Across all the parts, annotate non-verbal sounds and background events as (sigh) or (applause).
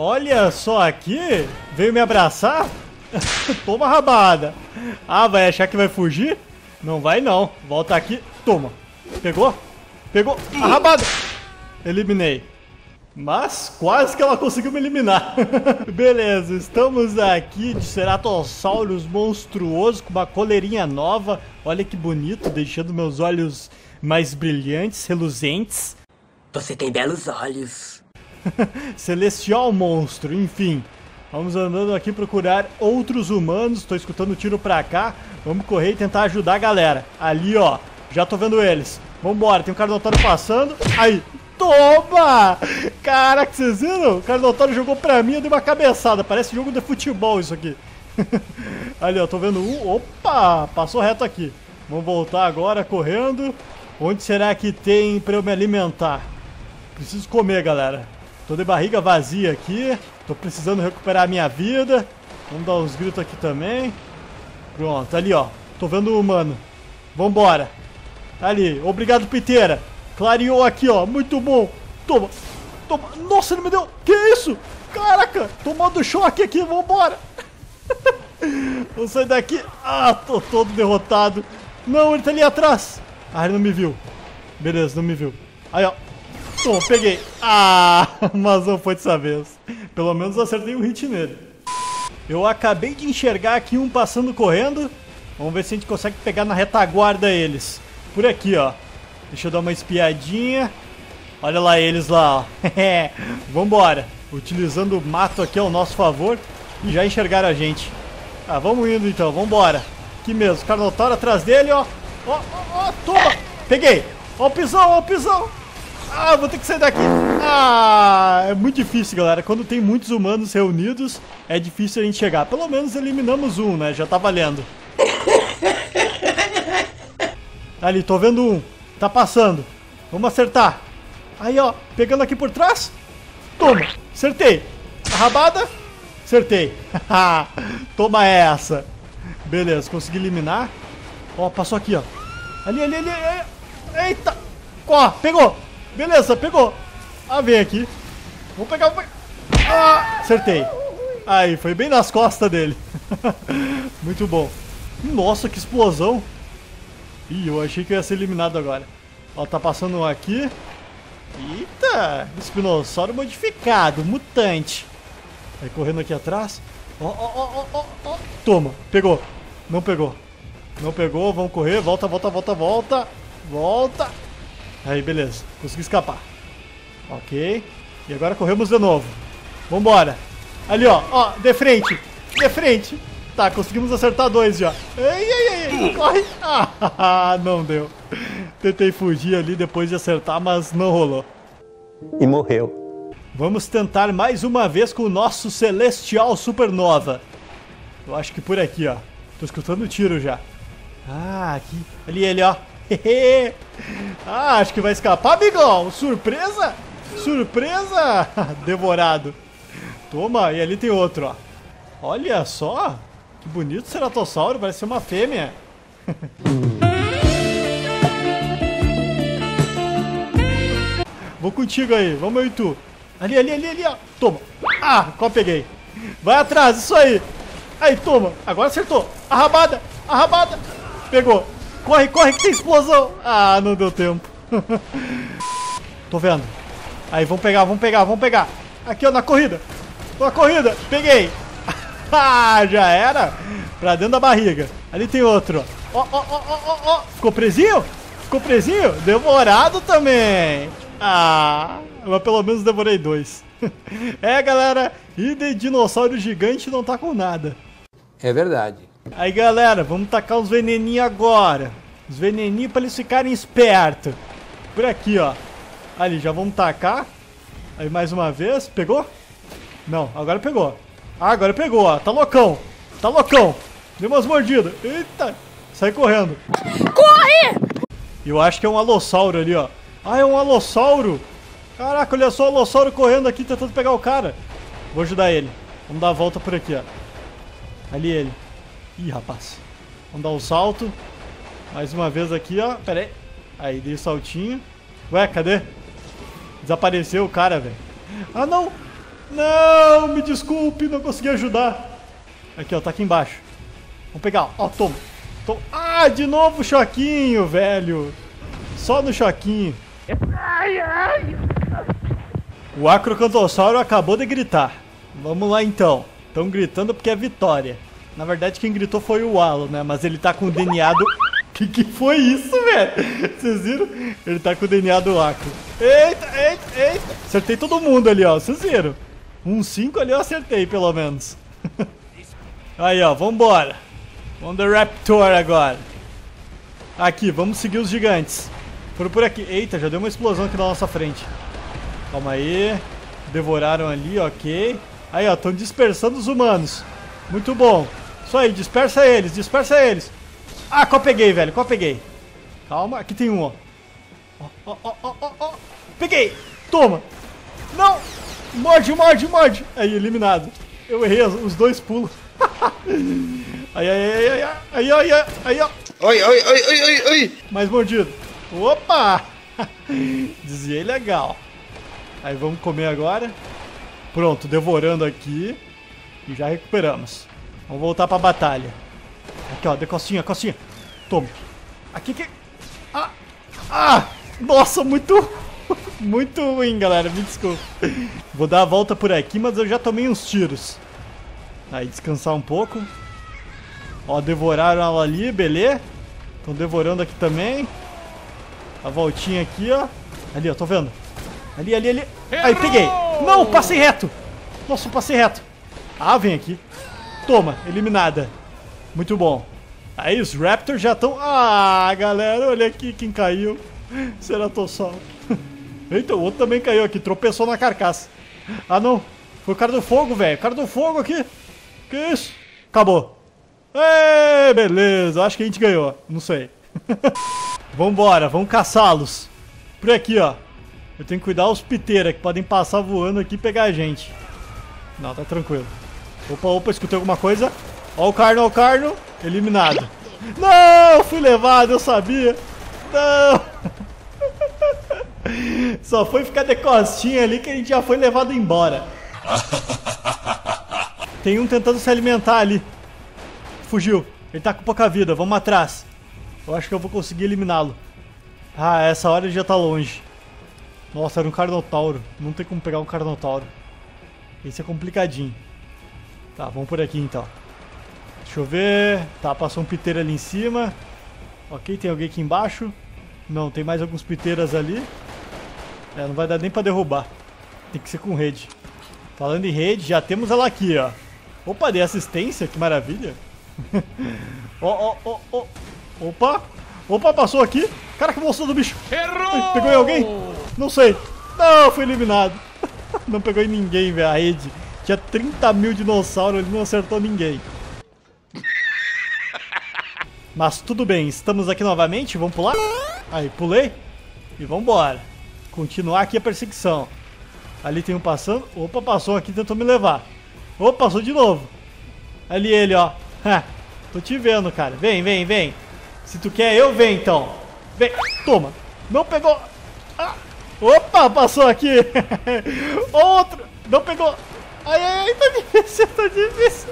Olha só aqui. Veio me abraçar? (laughs) Toma rabada. Ah, vai achar que vai fugir? Não vai não. Volta aqui. Toma. Pegou? Pegou. A rabada. Eliminei. Mas quase que ela conseguiu me eliminar. (laughs) Beleza, estamos aqui de Ceratossauros monstruoso com uma coleirinha nova. Olha que bonito, deixando meus olhos mais brilhantes, reluzentes. Você tem belos olhos. (laughs) Celestial monstro, enfim. Vamos andando aqui procurar outros humanos. Tô escutando tiro pra cá. Vamos correr e tentar ajudar a galera. Ali, ó. Já tô vendo eles. Vambora, tem um cara notório passando. Aí, toma! Caraca, vocês viram? O cara notório jogou pra mim, eu dei uma cabeçada. Parece jogo de futebol isso aqui. (laughs) Ali, ó, tô vendo um. Opa! Passou reto aqui. Vamos voltar agora, correndo. Onde será que tem pra eu me alimentar? Preciso comer, galera. Tô de barriga vazia aqui. Tô precisando recuperar a minha vida. Vamos dar uns gritos aqui também. Pronto, ali, ó. Tô vendo o humano. Vambora. Ali, obrigado, Piteira. Clareou aqui, ó. Muito bom. Toma. Toma. Nossa, ele me deu. Que isso? Caraca. Tomando choque aqui. Vambora. (laughs) Vou sair daqui. Ah, tô todo derrotado. Não, ele tá ali atrás. Ah, ele não me viu. Beleza, não me viu. Aí, ó. Toma, peguei. Ah, (laughs) mas não foi dessa vez. Pelo menos acertei um hit nele. Eu acabei de enxergar aqui um passando correndo. Vamos ver se a gente consegue pegar na retaguarda eles. Por aqui, ó. Deixa eu dar uma espiadinha. Olha lá eles lá, ó. (laughs) Vambora. Utilizando o mato aqui ao nosso favor. E já enxergaram a gente. Ah, vamos indo então, vambora. Aqui mesmo, Carnotauro atrás dele, ó. Ó, ó, ó, toma. Peguei. Ó o pisão, ó o pisão. Ah, vou ter que sair daqui. Ah, é muito difícil, galera. Quando tem muitos humanos reunidos, é difícil a gente chegar. Pelo menos eliminamos um, né? Já tá valendo. Ali, tô vendo um. Tá passando. Vamos acertar. Aí, ó. Pegando aqui por trás. Toma. Acertei. A rabada. Acertei. (laughs) Toma essa. Beleza, consegui eliminar. Ó, passou aqui, ó. Ali, ali, ali. Eita. Ó, pegou. Beleza, pegou. Ah, vem aqui. Vou pegar, pegar. Ah, acertei. Aí, foi bem nas costas dele. (laughs) Muito bom. Nossa, que explosão. Ih, eu achei que eu ia ser eliminado agora. Ó, tá passando um aqui. Eita, espinossauro modificado, mutante. Vai correndo aqui atrás. Ó, ó, ó, ó, ó. Toma, pegou. Não pegou. Não pegou, vamos correr. Volta, volta, volta, volta. Volta. Aí, beleza. Consegui escapar. Ok. E agora corremos de novo. Vambora. Ali, ó. Ó, de frente. De frente. Tá, conseguimos acertar dois já. Ei, ei, ei. Corre. (laughs) Ah, não deu. Tentei fugir ali depois de acertar, mas não rolou. E morreu. Vamos tentar mais uma vez com o nosso Celestial Supernova. Eu acho que por aqui, ó. Tô escutando tiro já. Ah, aqui. Ali ele, ó. (laughs) ah, acho que vai escapar, amigão. Surpresa? Surpresa? (laughs) Devorado. Toma, e ali tem outro, ó. Olha só. Que bonito ceratossauro, parece ser uma fêmea. (laughs) Vou contigo aí, vamos eu e tu. Ali, ali, ali, ali, ó. Toma. Ah, qual peguei? Vai atrás, isso aí. Aí, toma. Agora acertou. A rabada, a rabada. Pegou. Corre, corre que tem explosão. Ah, não deu tempo. (laughs) Tô vendo. Aí, vamos pegar, vamos pegar, vamos pegar. Aqui, ó, na corrida. Na corrida. Peguei. (laughs) ah, já era. Pra dentro da barriga. Ali tem outro, ó. Ó, ó, ó, ó. Ficou presinho? Ficou presinho? Demorado também. Ah, mas pelo menos devorei dois. (laughs) é, galera. E de dinossauro gigante não tá com nada. É verdade. Aí, galera, vamos tacar os veneninhos agora. Os veneninhos pra eles ficarem espertos. Por aqui, ó. Ali, já vamos tacar. Aí, mais uma vez. Pegou? Não, agora pegou. Ah, agora pegou, ó. Tá loucão. Tá loucão. Deu umas mordidas. Eita. Sai correndo. Corre! Eu acho que é um alossauro ali, ó. Ah, é um alossauro. Caraca, olha só o alossauro correndo aqui tentando pegar o cara. Vou ajudar ele. Vamos dar a volta por aqui, ó. Ali ele. Ih, rapaz. Vamos dar um salto. Mais uma vez aqui, ó. Pera aí. Aí, dei o um saltinho. Ué, cadê? Desapareceu o cara, velho. Ah, não! Não! Não, me desculpe, não consegui ajudar. Aqui, ó, tá aqui embaixo. Vamos pegar, ó, toma. toma. Ah, de novo o choquinho, velho. Só no choquinho. Ai, ai. O Acrocantossauro acabou de gritar. Vamos lá então. Estão gritando porque é vitória. Na verdade, quem gritou foi o Alo, né? Mas ele tá com o DNA do... Que que foi isso, velho? Vocês viram? Ele tá com o DNA do Acro. Eita, eita, eita. Acertei todo mundo ali, ó. Vocês viram? Um 5 ali eu acertei, pelo menos. (laughs) Aí, ó. Vambora. Vamos do Raptor agora. Aqui, vamos seguir os gigantes. Foram por aqui. Eita, já deu uma explosão aqui na nossa frente. Calma aí. Devoraram ali, ok. Aí, ó, estão dispersando os humanos. Muito bom. Isso aí, dispersa eles, dispersa eles. Ah, qual peguei, velho? Qual peguei? Calma, aqui tem um, ó. Ó, ó, ó, ó, ó. Peguei! Toma! Não! Morde, morde, morde! Aí, eliminado. Eu errei os dois pulos. aí, aí, aí, aí, aí, aí, aí, aí. Oi, oi, oi, oi, oi, oi. Mais mordido. Opa! (laughs) Desviei legal. Aí vamos comer agora. Pronto, devorando aqui. E já recuperamos. Vamos voltar pra batalha. Aqui, ó, de costinha, costinha. Toma. Aqui que... Ah! Ah! Nossa, muito... (laughs) Muito ruim, galera. Me desculpa. Vou dar a volta por aqui, mas eu já tomei uns tiros. Aí, descansar um pouco. Ó, devoraram ela ali, beleza. Estão devorando aqui também. A voltinha aqui, ó. Ali, ó, tô vendo. Ali, ali, ali. Aí, peguei. Não, passei reto. Nossa, passei reto. Ah, vem aqui. Toma, eliminada. Muito bom. Aí os Raptors já estão... Ah, galera, olha aqui quem caiu. (laughs) Ceratossauro. (laughs) Eita, o outro também caiu aqui, tropeçou na carcaça. Ah, não. Foi o cara do fogo, velho. O cara do fogo aqui. Que isso? Acabou. Ê, beleza. Acho que a gente ganhou. Não sei. (laughs) Vambora, vamos caçá-los. Por aqui, ó. Eu tenho que cuidar os piteiras que podem passar voando aqui e pegar a gente. Não, tá tranquilo. Opa, opa, escutei alguma coisa. Ó o Carno, ó o Carno. Eliminado. Não, fui levado, eu sabia. Não. (laughs) Só foi ficar de costinha ali que a gente já foi levado embora. (laughs) Tem um tentando se alimentar ali. Fugiu. Ele tá com pouca vida, vamos atrás. Eu acho que eu vou conseguir eliminá-lo. Ah, essa hora ele já tá longe. Nossa, era um Carnotauro. Não tem como pegar um Carnotauro. Esse é complicadinho. Tá, vamos por aqui então. Deixa eu ver. Tá, passou um piteiro ali em cima. Ok, tem alguém aqui embaixo. Não, tem mais alguns piteiras ali. É, não vai dar nem pra derrubar. Tem que ser com rede. Falando em rede, já temos ela aqui, ó. Opa, dei assistência, que maravilha. (laughs) Ó, ó, ó, ó. Opa! Opa, passou aqui. Cara, que mostrou do bicho. Errou! Pegou em alguém? Não sei. Não, foi eliminado. (laughs) não pegou em ninguém, velho, a rede. Tinha 30 mil dinossauros, ele não acertou ninguém. Mas tudo bem, estamos aqui novamente, vamos pular? Aí, pulei. E vambora. Continuar aqui a perseguição. Ali tem um passando. Opa, passou aqui, tentou me levar. Opa, passou de novo. Ali ele, ó. Tô te vendo, cara. Vem, vem, vem. Se tu quer, eu venho então. Vem, toma. Não pegou. Ah. Opa, passou aqui. (laughs) Outro. Não pegou. Ai, ai, ai, tá difícil, tá difícil.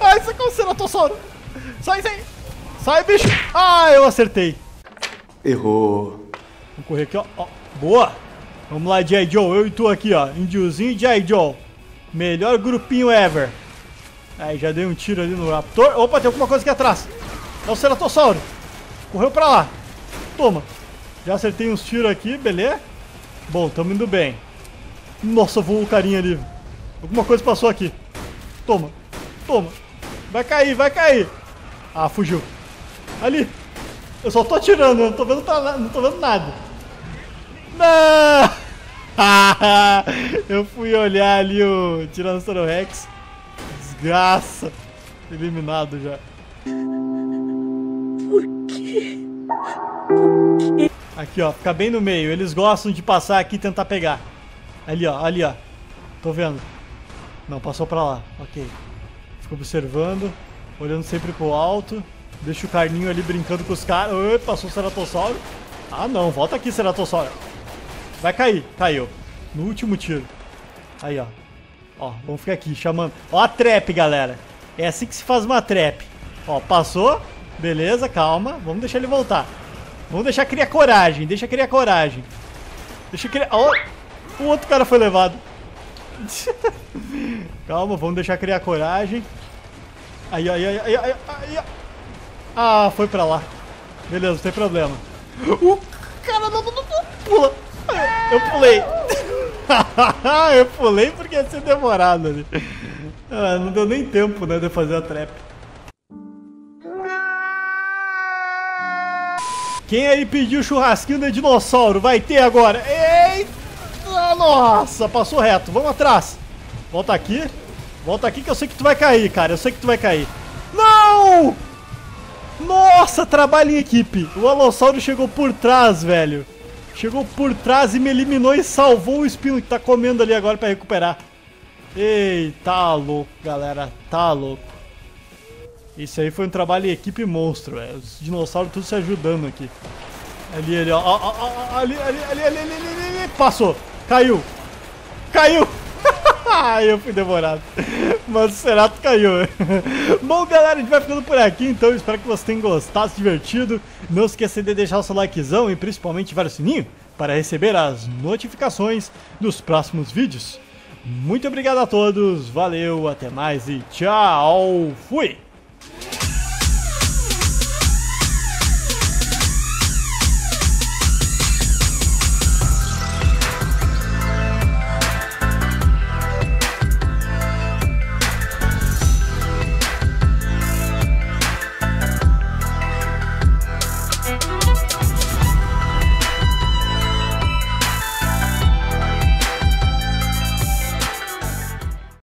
Ai, isso é com o Ceratossauro. Sai, sai. Sai, bicho! Ah, eu acertei. Errou. Vamos correr aqui, ó. ó. Boa! Vamos lá, J. Joe. Eu e tu aqui, ó. Indiozinho e J. Joe. Melhor grupinho ever. Aí, já dei um tiro ali no Raptor. Opa, tem alguma coisa aqui atrás. É o Ceratossauro. Correu pra lá. Toma. Já acertei uns tiros aqui, beleza? Bom, tamo indo bem. Nossa, voou o carinha ali. Alguma coisa passou aqui. Toma. Toma. Vai cair, vai cair. Ah, fugiu. Ali. Eu só tô atirando, não tô vendo, não tô vendo nada. Não! (laughs) eu fui olhar ali o Tiranossauro Rex. Desgraça. Eliminado já. Por quê? Por quê? Aqui, ó. Fica bem no meio. Eles gostam de passar aqui e tentar pegar. Ali, ó. Ali, ó. Tô vendo. Não, passou pra lá. Ok. Fica observando. Olhando sempre pro alto. Deixa o carninho ali brincando com os caras. Passou o Ceratossauro. Ah, não. Volta aqui, Ceratossauro. Vai cair. Caiu. No último tiro. Aí, ó. Ó, vamos ficar aqui chamando. Ó a trap, galera. É assim que se faz uma trap. Ó, passou. Beleza, calma. Vamos deixar ele voltar. Vamos deixar criar coragem. Deixa criar coragem. Deixa criar... Ó, o outro cara foi levado. (laughs) calma, vamos deixar criar coragem. Aí, aí, aí, aí, aí, aí. Ah, foi pra lá. Beleza, não tem problema. O cara não, não, não, pula. Eu pulei. (laughs) eu pulei porque ia ser demorado ali. Ah, não deu nem tempo, né, de fazer a trap. Quem aí pediu churrasquinho de dinossauro? Vai ter agora. Eita, nossa, passou reto. Vamos atrás. Volta aqui. Volta aqui que eu sei que tu vai cair, cara. Eu sei que tu vai cair. Não! Nossa, trabalho em equipe. O Alossauro chegou por trás, velho. Chegou por trás e me eliminou e salvou o espino que tá comendo ali agora pra recuperar. Ei, tá louco, galera. Tá louco. Isso aí foi um trabalho em equipe monstro, velho. Os dinossauros tudo se ajudando aqui. Ali, ali, ó. ali, ali, ali, ali, ali, ali, ali. Passou. Caiu. Caiu. Eu fui demorado. Mas o Cerato caiu. Bom, galera, a gente vai ficando por aqui, então. Espero que você tenha gostado, se divertido. Não esqueça de deixar o seu likezão e principalmente ativar o sininho para receber as notificações dos próximos vídeos. Muito obrigado a todos, valeu, até mais e tchau, fui!